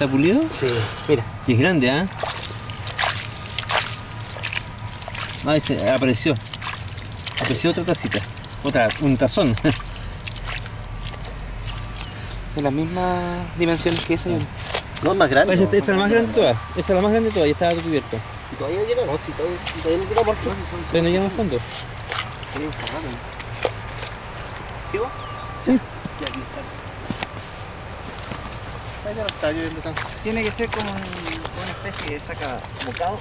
¿Está pulido? Sí, mira. Y es grande, ¿ah? Ah, se apareció. Apareció otra tacita. Otra, un tazón. De las mismas dimensiones que esa. No, es más grande. esta, esta es la más grande de todas. Esa es la más grande de todas y estaba cubierta. Si todavía no llegamos, si todavía, todavía no llegamos al fondo. Pero no llega al fondo. ¿Sigo? Sí. Ahí ya no está lloviendo tanto. Tiene que ser como un- una especie de saca bocado.